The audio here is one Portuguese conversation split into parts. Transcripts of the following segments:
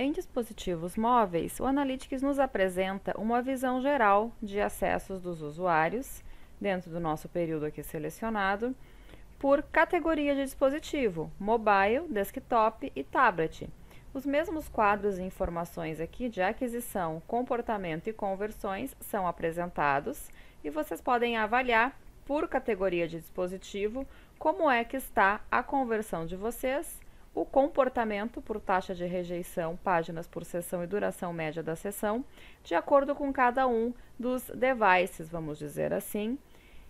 Em dispositivos móveis, o Analytics nos apresenta uma visão geral de acessos dos usuários, dentro do nosso período aqui selecionado, por categoria de dispositivo, mobile, desktop e tablet. Os mesmos quadros e informações aqui de aquisição, comportamento e conversões são apresentados e vocês podem avaliar por categoria de dispositivo como é que está a conversão de vocês o comportamento por taxa de rejeição, páginas por sessão e duração média da sessão, de acordo com cada um dos devices, vamos dizer assim,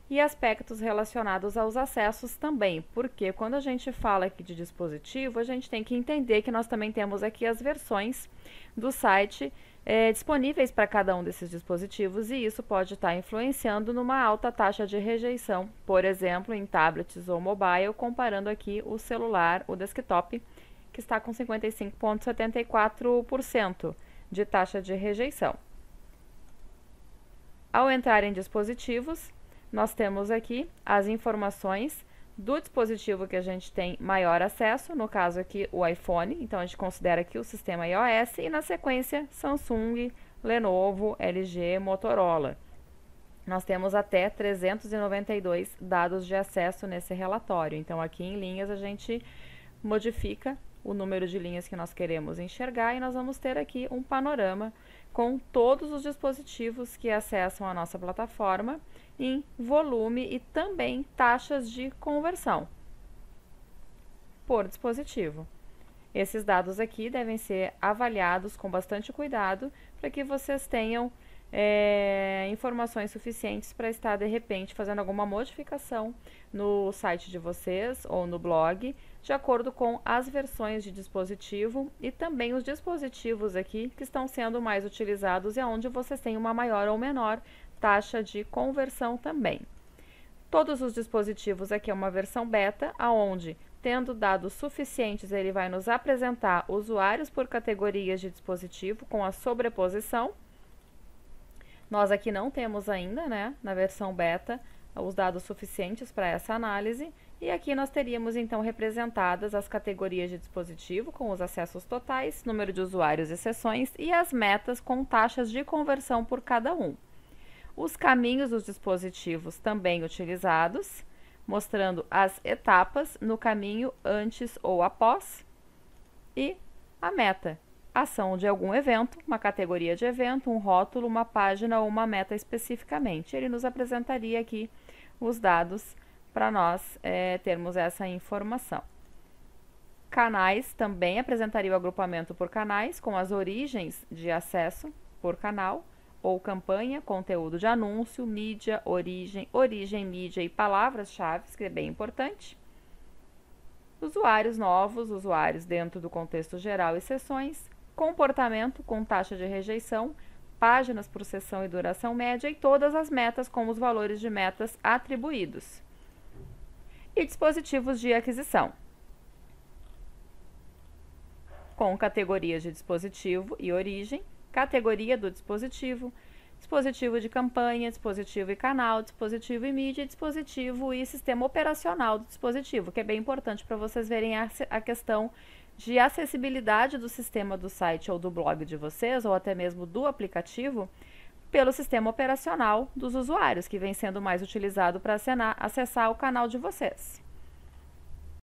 e aspectos relacionados aos acessos também, porque quando a gente fala aqui de dispositivo, a gente tem que entender que nós também temos aqui as versões do site é, disponíveis para cada um desses dispositivos e isso pode estar tá influenciando numa alta taxa de rejeição, por exemplo, em tablets ou mobile, comparando aqui o celular, o desktop, que está com 55,74% de taxa de rejeição. Ao entrar em dispositivos, nós temos aqui as informações do dispositivo que a gente tem maior acesso, no caso aqui o iPhone, então a gente considera aqui o sistema iOS e na sequência Samsung, Lenovo, LG, Motorola. Nós temos até 392 dados de acesso nesse relatório, então aqui em linhas a gente modifica o número de linhas que nós queremos enxergar e nós vamos ter aqui um panorama com todos os dispositivos que acessam a nossa plataforma em volume e também taxas de conversão por dispositivo. Esses dados aqui devem ser avaliados com bastante cuidado para que vocês tenham é, informações suficientes para estar de repente fazendo alguma modificação no site de vocês ou no blog, de acordo com as versões de dispositivo e também os dispositivos aqui que estão sendo mais utilizados e aonde vocês têm uma maior ou menor taxa de conversão também. Todos os dispositivos aqui é uma versão beta, aonde, tendo dados suficientes, ele vai nos apresentar usuários por categorias de dispositivo com a sobreposição. Nós aqui não temos ainda, né, na versão beta, os dados suficientes para essa análise. E aqui nós teríamos então representadas as categorias de dispositivo com os acessos totais, número de usuários e sessões e as metas com taxas de conversão por cada um os caminhos dos dispositivos também utilizados, mostrando as etapas no caminho antes ou após, e a meta, ação de algum evento, uma categoria de evento, um rótulo, uma página ou uma meta especificamente. Ele nos apresentaria aqui os dados para nós é, termos essa informação. Canais também apresentaria o agrupamento por canais, com as origens de acesso por canal, ou campanha, conteúdo de anúncio, mídia, origem, origem, mídia e palavras-chave, que é bem importante. Usuários novos, usuários dentro do contexto geral e sessões, comportamento com taxa de rejeição, páginas por sessão e duração média e todas as metas com os valores de metas atribuídos. E dispositivos de aquisição. Com categorias de dispositivo e origem, categoria do dispositivo, dispositivo de campanha, dispositivo e canal, dispositivo e mídia, dispositivo e sistema operacional do dispositivo, que é bem importante para vocês verem a, a questão de acessibilidade do sistema do site ou do blog de vocês, ou até mesmo do aplicativo, pelo sistema operacional dos usuários, que vem sendo mais utilizado para acessar o canal de vocês.